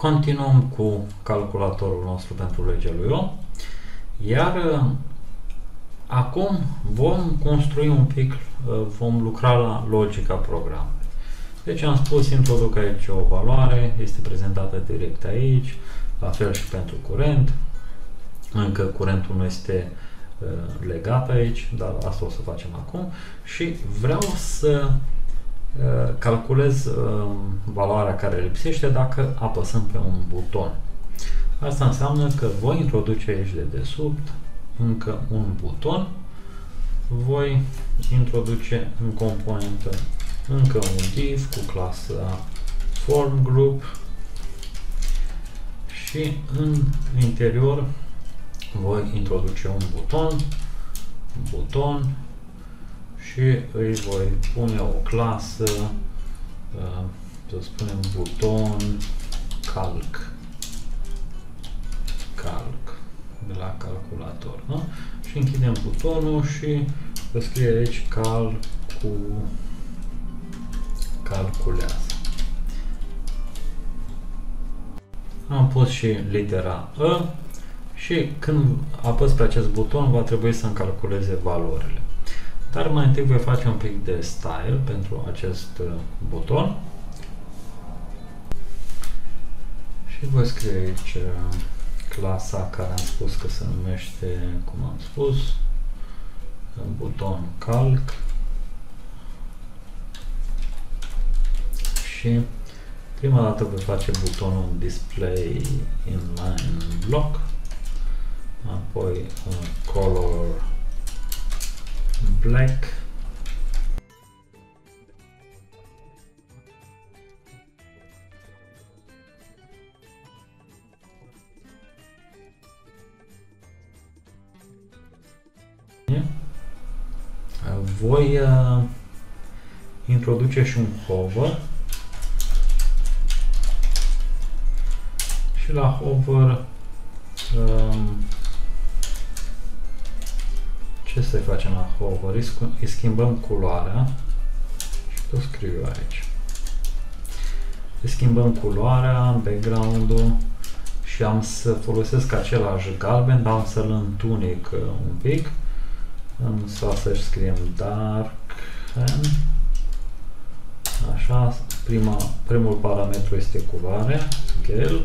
Continuăm cu calculatorul nostru pentru legea lui O. Iar uh, acum vom construi un pic, uh, vom lucra la logica programului. Deci am spus, introduc aici o valoare, este prezentată direct aici, la fel și pentru curent. Încă curentul nu este uh, legat aici, dar asta o să facem acum. Și vreau să uh, calculez uh, valoarea care lipsește dacă apăsăm pe un buton. Asta înseamnă că voi introduce aici de desubt încă un buton, voi introduce în componentă încă un div cu clasa form group și în interior voi introduce un buton, buton și îi voi pune o clasă, uh, să spunem buton calc, calc de la calculator. Da? Și închidem butonul și scrie aici cal cu calculează. Am pus și litera E și când apăs pe acest buton va trebui să-mi calculeze valorile. Dar mai întâi voi face un pic de style pentru acest uh, buton. Și voi scrie aici uh, clasa care am spus că se numește, cum am spus, buton calc și prima dată voi face butonul display inline block apoi uh, color black. Voi uh, introduce și un hover. Și la hover um, ce să facem la hover? Îi, îi schimbăm culoarea și tot scriu aici. Îi schimbăm culoarea, background-ul și am să folosesc același galben, dar am să-l întunec uh, un pic. Însă să scriem dark Așa, prima, primul parametru este culoare, scale,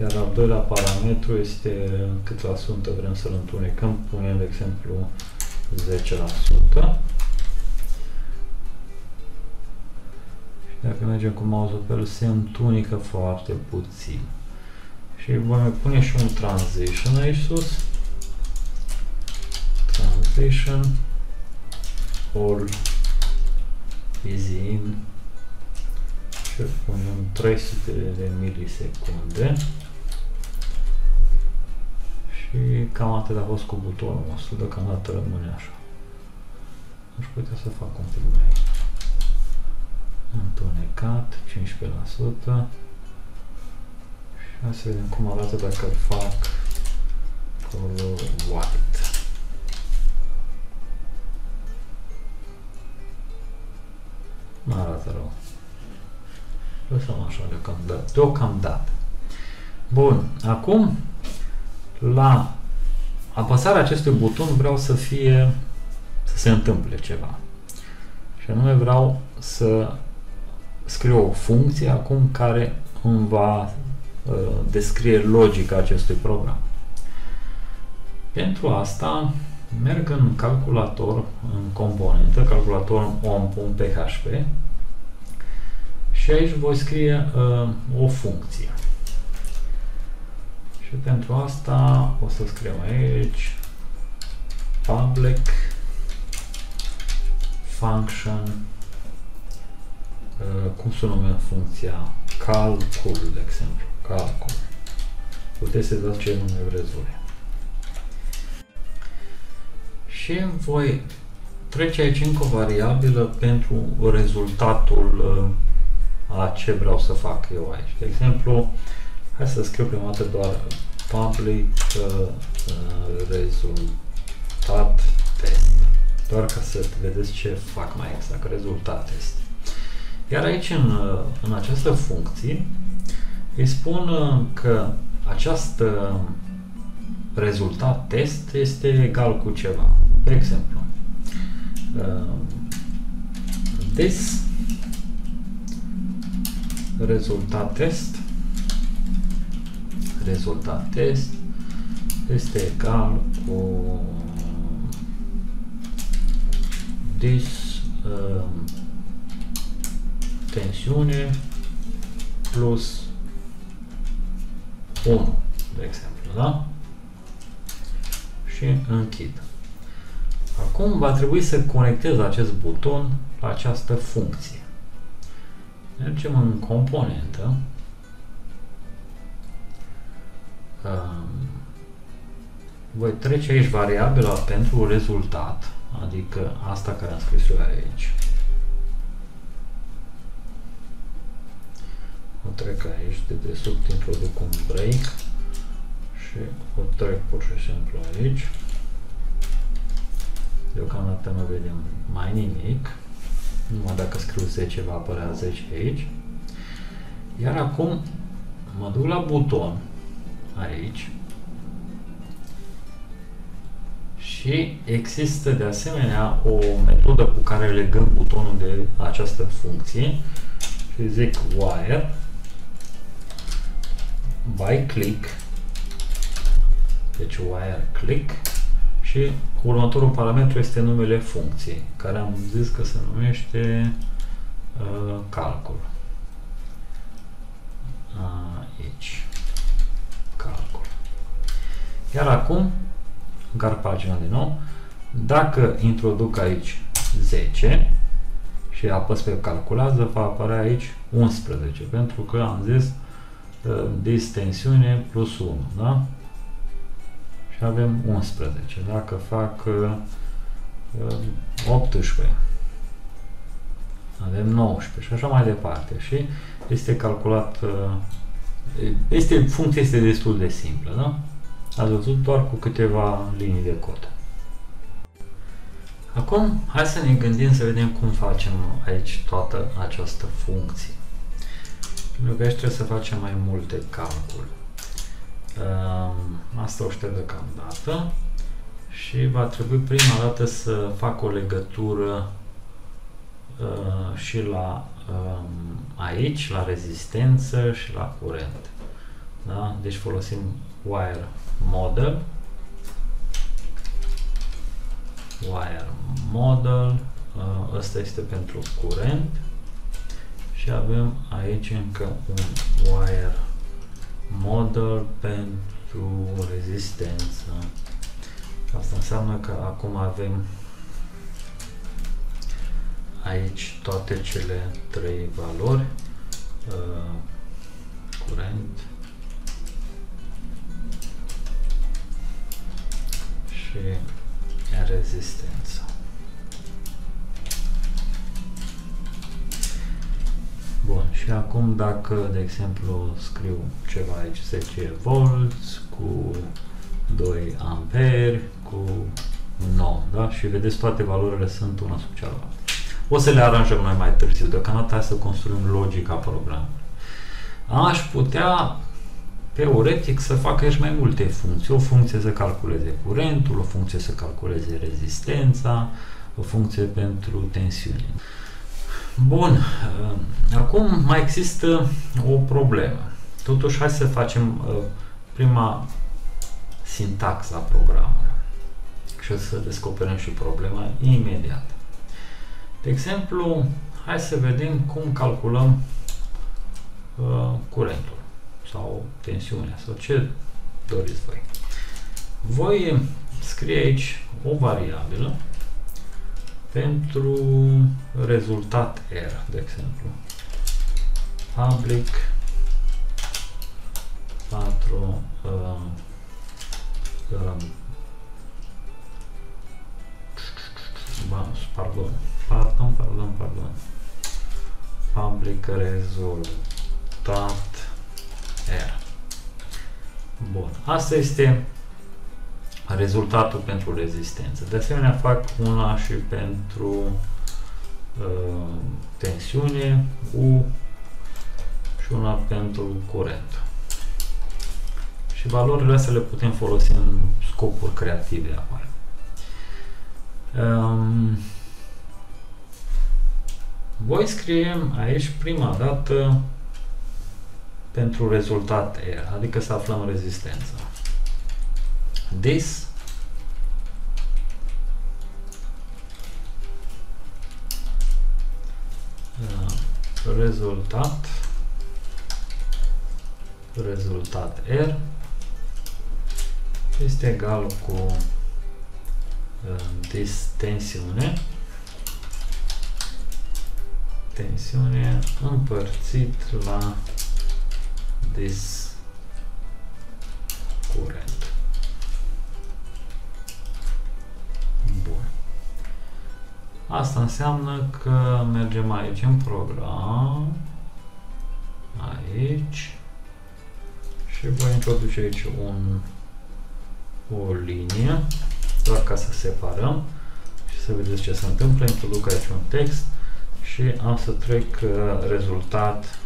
iar al doilea parametru este cât la sută vrem să-l întunecăm, punem de exemplu 10%. Și dacă mergem cu mouse-ul pe el, se întunică foarte puțin. Și voi mai pune și un transition aici sus. Transition. All is in și punem 300 de milisecunde și cam atât a fost cu butonul nostru, deocamdată rămâne așa. Aș putea să fac un pic mai întunecat, 15%. Și hai să vedem cum arată dacă îl fac color white. Nu arată rău. Lăsăm așa deocamdată. deocamdată. Bun, acum la apăsarea acestui buton vreau să fie, să se întâmple ceva. Și anume vreau să scriu o funcție acum care îmi va uh, descrie logica acestui program. Pentru asta merg în calculator, în componentă, calculator om.php și aici voi scrie uh, o funcție. Și pentru asta o să scriem aici public function uh, cum se numește funcția calcul, de exemplu, calcul. Puteți să dați ce nume vreți voi. Și voi trece aici încă o variabilă pentru rezultatul uh, a ce vreau să fac eu aici. De exemplu, Hai să scriu prima dată doar public uh, rezultat test. Doar ca să vedeți ce fac mai exact, rezultat test. Iar aici în, uh, în această funcție îi spun uh, că acest rezultat test este egal cu ceva. De exemplu, uh, this rezultat test rezultat test este egal cu this uh, tensiune plus 1, de exemplu, da? Și închid. Acum va trebui să conectez acest buton la această funcție. Mergem în componentă. Voi trece aici variabila pentru rezultat, adică asta care am scris eu aici. o trec aici, de desubt introduc un break și o trec pur și simplu aici. Deocamdată nu vedem mai nimic. Numai dacă scriu 10 va apărea 10 aici. Iar acum mă duc la buton aici și există de asemenea o metodă cu care legăm butonul de această funcție și zic wire by click, deci wire click și următorul parametru este numele funcției, care am zis că se numește uh, calcul. Aici. Calcul. Iar acum, încar pagina din nou, dacă introduc aici 10 și apăs pe calculează, va apărea aici 11, pentru că am zis distensiune plus 1, da? Și avem 11. Dacă fac 18, avem 19 și așa mai departe. Și este calculat, este, funcția este destul de simplă, da? Ați văzut doar cu câteva linii de cod. Acum, hai să ne gândim să vedem cum facem aici toată această funcție. Pentru că aici trebuie să facem mai multe calcule. Asta o șterg deocamdată și va trebui prima dată să fac o legătură uh, și la um, aici, la rezistență și la curent. Da? Deci folosim wire model wire model uh, ăsta este pentru curent și avem aici încă un wire model pentru rezistență. Asta înseamnă că acum avem aici toate cele trei valori uh, curent și rezistență. Bun, și acum dacă, de exemplu, scriu ceva aici, 10 volts cu 2 amperi cu 9, da? Și vedeți toate valorile sunt una sub cealaltă. O să le aranjăm noi mai târziu, deocamdată hai să construim logica programului. Aș putea teoretic să fac aici mai multe funcții. O funcție să calculeze curentul, o funcție să calculeze rezistența, o funcție pentru tensiune. Bun, uh, acum mai există o problemă. Totuși, hai să facem uh, prima sintaxa programului și o să descoperim și problema imediat. De exemplu, hai să vedem cum calculăm uh, curentul sau tensiunea sau ce doriți voi. Voi scrie aici o variabilă pentru rezultat R, de exemplu. Public 4 uh, uh, pardon, pardon, pardon, pardon. Public rezultat R. Bun. Asta este rezultatul pentru rezistență. De asemenea, fac una și pentru uh, tensiune U și și una pentru curent. Și valorile astea le putem folosi în scopuri creative apoi. Um, voi scriem aici prima dată pentru rezultat R, adică să aflăm rezistența. This uh, rezultat rezultat R este egal cu uh, distensiune tensiune împărțit la dis curent. Bun. Asta înseamnă că mergem aici în program, aici, și voi introduce aici un, o linie, doar ca să separăm și să vedeți ce se întâmplă. Introduc aici un text și am să trec uh, rezultat uh,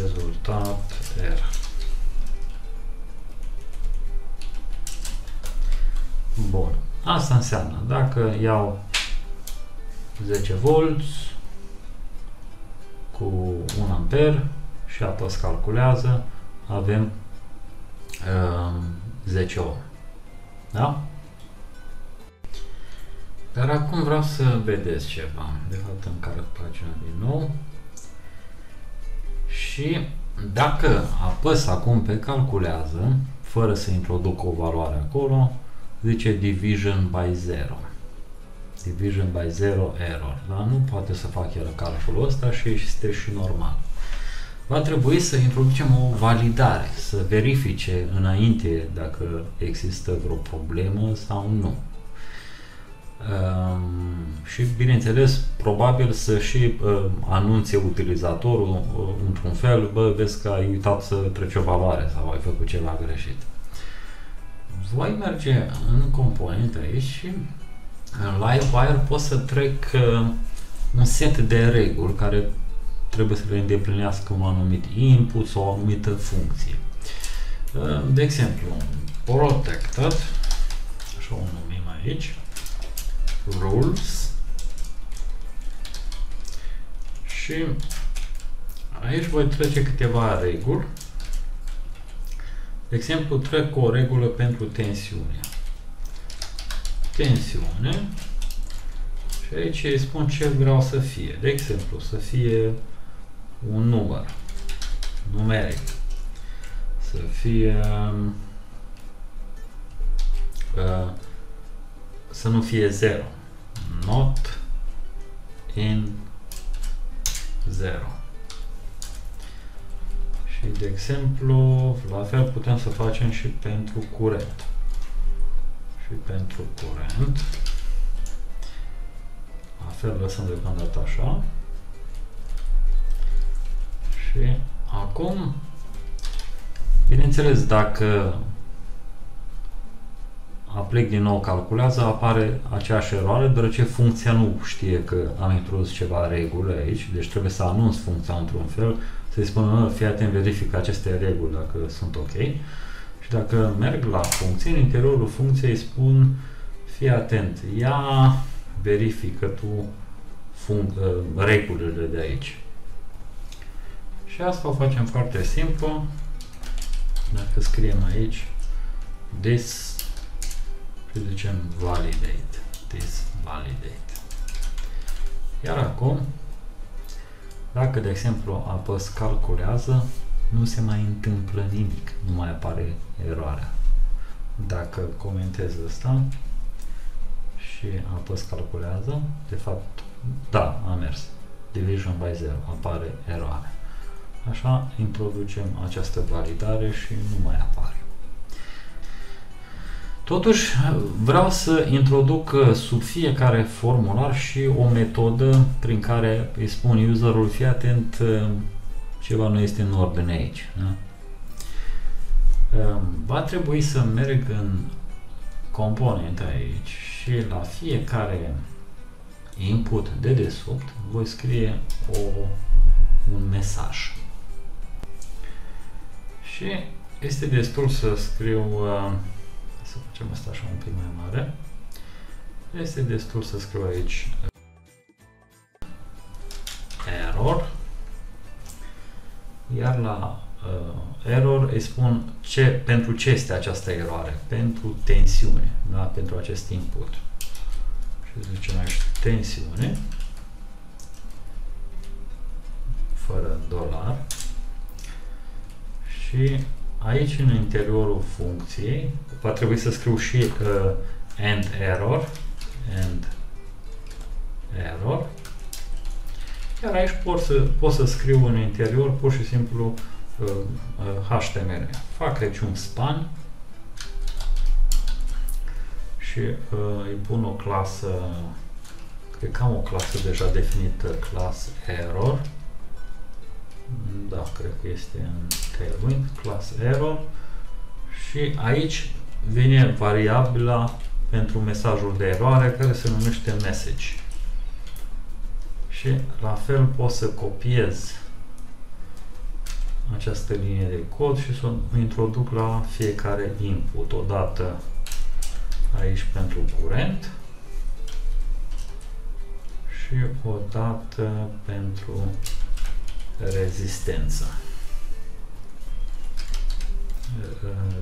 rezultat R. Bun. Asta înseamnă dacă iau 10 volți cu 1 amper și apăs calculează, avem uh, 10 ohm. Da? Dar acum vreau să vedeți ceva. De fapt încarc pagina din nou. Și dacă apăs acum pe calculează, fără să introduc o valoare acolo, zice division by 0. Division by 0 error. Dar nu poate să fac el calculul ăsta și este și normal. Va trebui să introducem o validare, să verifice înainte dacă există vreo problemă sau nu. Um, și bineînțeles, probabil să și uh, anunțe utilizatorul uh, într-un fel, bă, vezi că ai uitat să treci o valoare sau ai făcut ceva greșit. Voi merge în componente aici și în Livewire pot să trec uh, un set de reguli care trebuie să le îndeplinească un anumit input sau o anumită funcție. Uh, de exemplu, protected, așa o numim aici, rules și aici voi trece câteva reguli. De exemplu, trec cu o regulă pentru tensiune. Tensiune și aici îi spun ce vreau să fie. De exemplu, să fie un număr numeric. Să fie uh, să nu fie 0. Not in 0. Și de exemplu, la fel putem să facem și pentru curent. Și pentru curent. La fel lăsăm deocamdată așa. Și acum, bineînțeles, dacă aplic din nou calculează, apare aceeași eroare, deoarece funcția nu știe că am introdus ceva reguli aici, deci trebuie să anunț funcția într-un fel, să-i spun, fii atent, verifică aceste reguli dacă sunt ok. Și dacă merg la funcție, în interiorul funcției îi spun, fii atent, ia verifică tu regulile de aici. Și asta o facem foarte simplu. Dacă scriem aici, this și zicem validate, this validate. Iar acum, dacă de exemplu apăs calculează, nu se mai întâmplă nimic, nu mai apare eroarea. Dacă comentez asta și apăs calculează, de fapt, da, a mers. Division by 0, apare eroare. Așa introducem această validare și nu mai apare. Totuși, vreau să introduc uh, sub fiecare formular și o metodă prin care îi spun userul, fii atent, uh, ceva nu este în ordine aici. Da? Uh, va trebui să merg în componente aici și la fiecare input de desubt voi scrie o un mesaj. Și este destul să scriu, uh, să facem asta așa un pic mai mare, este destul să scriu aici error, iar la uh, error îi spun ce, pentru ce este această eroare, pentru tensiune, da? pentru acest input. Și zicem aici tensiune, fără dolar, și aici în interiorul funcției va trebui să scriu și uh, and error, and error, iar aici pot să, pot să scriu în interior pur și simplu uh, uh, HTML. Fac aici un span și uh, îi pun o clasă, cred că am o clasă deja definită, class error. Da, cred că este în Tailwind, class error. Și aici vine variabila pentru mesajul de eroare care se numește message și la fel pot să copiez această linie de cod și să o introduc la fiecare input. Odată aici pentru curent și odată pentru rezistență.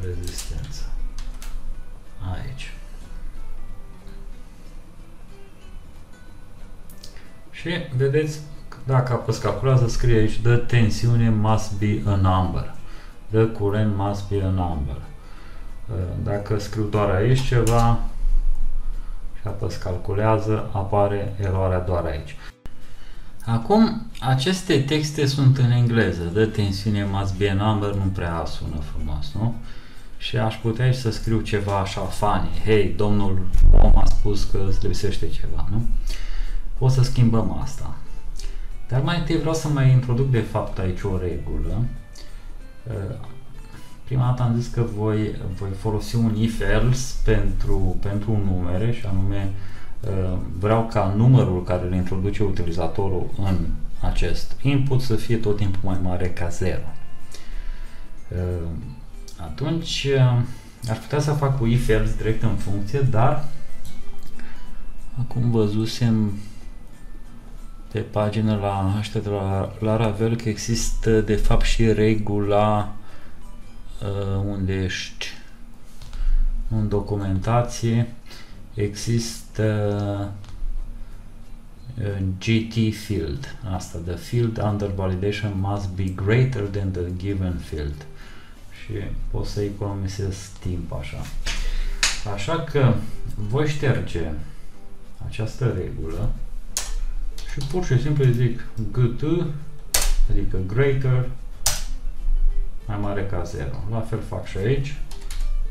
Rezistență. Aici. Și vedeți, dacă apăs calculează, scrie aici the tensiune must be a number. The current must be a number. Uh, dacă scriu doar aici ceva și apăs calculează, apare eroarea doar aici. Acum, aceste texte sunt în engleză. The tensiune must be a number nu prea sună frumos, nu? Și aș putea aici să scriu ceva așa funny. Hei, domnul om a spus că îți lipsește ceva, nu? o să schimbăm asta. Dar mai întâi vreau să mai introduc de fapt aici o regulă. Uh, prima dată am zis că voi, voi folosi un if-else pentru, pentru numere și anume uh, vreau ca numărul care îl introduce utilizatorul în acest input să fie tot timpul mai mare ca 0. Uh, atunci aș putea să fac cu if-else direct în funcție, dar acum văzusem pe pagină la ăștia de la, la Ravel că există de fapt și regula uh, unde ești în documentație există uh, GT field asta the field under validation must be greater than the given field și pot să economisesc timp așa așa că voi șterge această regulă și pur și simplu îi zic gt, adică greater, mai mare ca 0. La fel fac și aici,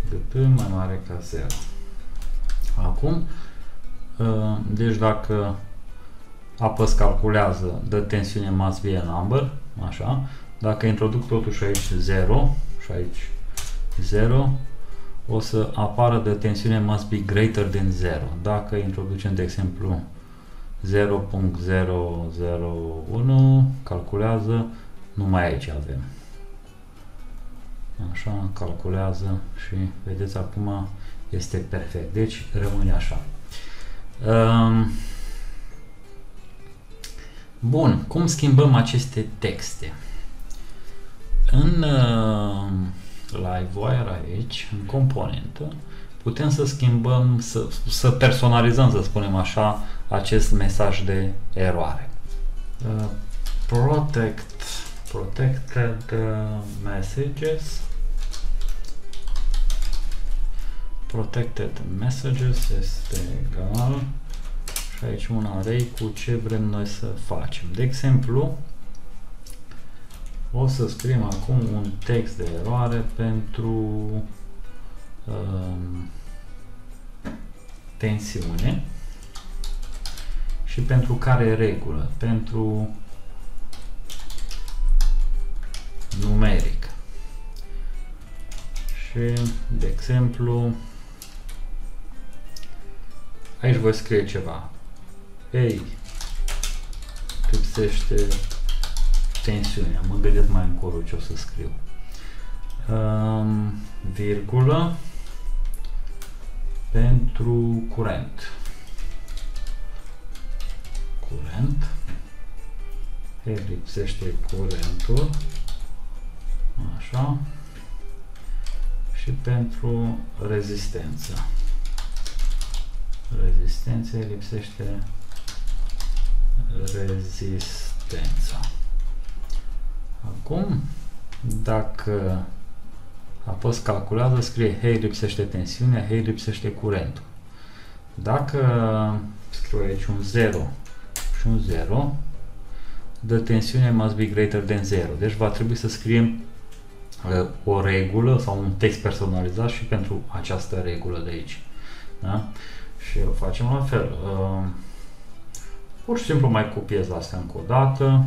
gt mai mare ca 0. Acum, ă, deci dacă apăs calculează, dă tensiune must be a number, așa, dacă introduc totuși aici 0 și aici 0, o să apară de tensiune must be greater than 0. Dacă introducem, de exemplu, 0.001 calculează, numai aici avem. Așa, calculează și vedeți acum este perfect. Deci rămâne așa. Um, bun, cum schimbăm aceste texte? În uh, LiveWire aici, în componentă, putem să schimbăm, să, să personalizăm, să spunem așa, acest mesaj de eroare. Uh, protect, protected uh, messages protected messages este egal și aici un array cu ce vrem noi să facem. De exemplu, o să scriem acum un text de eroare pentru um, tensiune și pentru care regulă? Pentru numeric. Și, de exemplu, aici voi scrie ceva. Ei, lipsește tensiunea. Mă gândesc mai încolo ce o să scriu. Um, virgulă pentru curent. Curent. Ei, lipsește curentul. Așa. Și pentru rezistență. Rezistență lipsește rezistența. Acum, dacă apăs calculează, scrie hei lipsește tensiunea, hei lipsește curentul. Dacă scriu aici un 0 și un 0, the tensiune must be greater than 0. Deci va trebui să scriem uh, o regulă sau un text personalizat și pentru această regulă de aici. Da? Și o facem la fel. Uh, pur și simplu mai copiez astea încă o dată.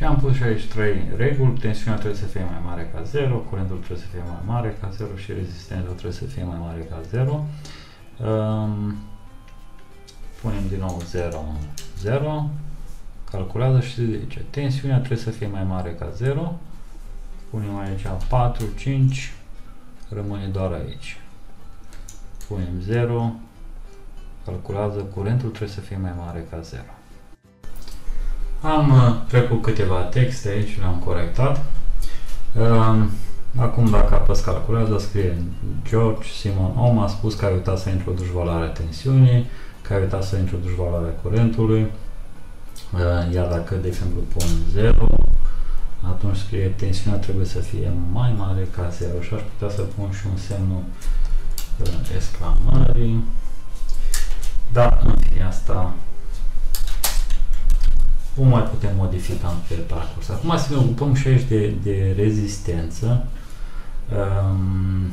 Și am pus și aici trei reguli. Tensiunea trebuie să fie mai mare ca 0, curentul trebuie să fie mai mare ca 0 și rezistența trebuie să fie mai mare ca 0. Um, punem din nou 0, 0. Calculează și zice tensiunea trebuie să fie mai mare ca 0. Punem aici 4, 5. Rămâne doar aici. Punem 0. Calculează curentul trebuie să fie mai mare ca 0. Am uh, trecut câteva texte aici, le-am corectat. Um, acum dacă apăs calculează, scrie George Simon Om a spus că ai uitat să introduci valoarea tensiunii, că ai uitat să introduci valoarea curentului, uh, iar dacă, de exemplu, pun 0, atunci scrie tensiunea trebuie să fie mai mare ca 0 și aș putea să pun și un semnul uh, exclamării. Da, în fine, asta o mai putem modifica pe parcurs. Acum să ne ocupăm și aici de, de rezistență. Um,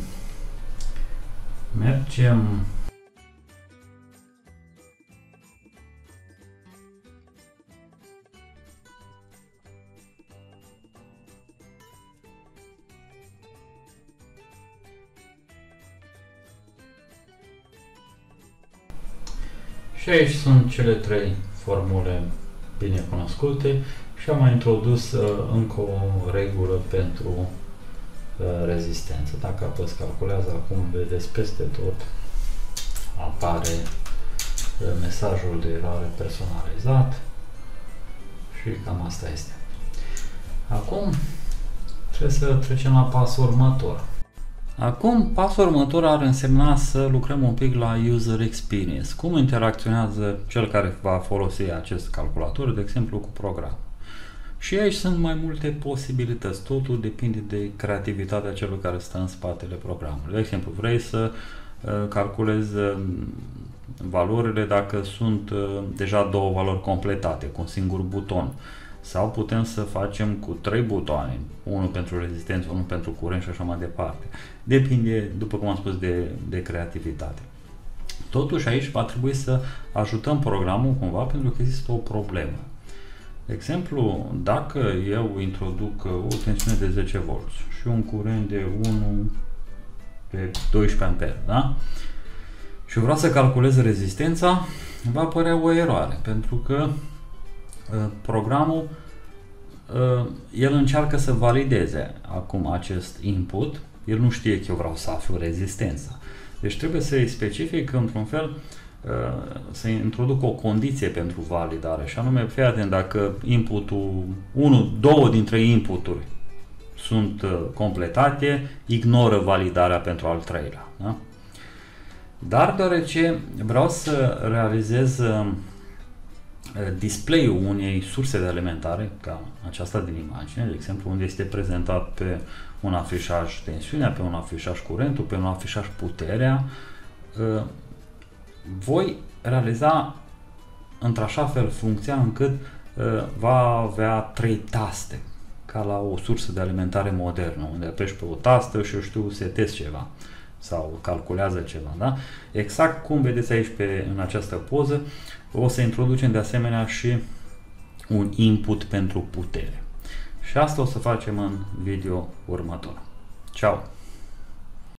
mergem Și aici sunt cele trei formule bine cunoscute și am mai introdus uh, încă o regulă pentru uh, rezistență. Dacă apăs calculează acum, vedeți peste tot apare uh, mesajul de eroare personalizat și cam asta este. Acum trebuie să trecem la pasul următor. Acum, pasul următor ar însemna să lucrăm un pic la user experience. Cum interacționează cel care va folosi acest calculator, de exemplu, cu program. Și aici sunt mai multe posibilități. Totul depinde de creativitatea celor care stă în spatele programului. De exemplu, vrei să uh, calculezi uh, valorile dacă sunt uh, deja două valori completate cu un singur buton sau putem să facem cu trei butoane, unul pentru rezistență, unul pentru curent și așa mai departe. Depinde, după cum am spus, de, de creativitate. Totuși aici va trebui să ajutăm programul cumva pentru că există o problemă. De exemplu, dacă eu introduc o tensiune de 10 V și un curent de 1 de 12 A, da? Și vreau să calculez rezistența, va apărea o eroare, pentru că Uh, programul uh, el încearcă să valideze acum acest input, el nu știe că eu vreau să aflu rezistența. Deci trebuie să-i specific într-un fel uh, să introduc o condiție pentru validare și anume, fii atent, dacă inputul, unul, două dintre inputuri sunt completate, ignoră validarea pentru al treilea. Da? Dar deoarece vreau să realizez Eh, display-ul unei surse de alimentare, ca aceasta din imagine, de exemplu, unde este prezentat pe un afișaj tensiunea, pe un afișaj curentul, pe un afișaj puterea, eh, voi realiza într-așa fel funcția încât eh, va avea trei taste, ca la o sursă de alimentare modernă, unde apeși pe o tastă și eu știu, setez ceva sau calculează ceva, da? Exact cum vedeți aici pe, în această poză, o să introducem de asemenea și un input pentru putere. Și asta o să facem în video următor. Ciao!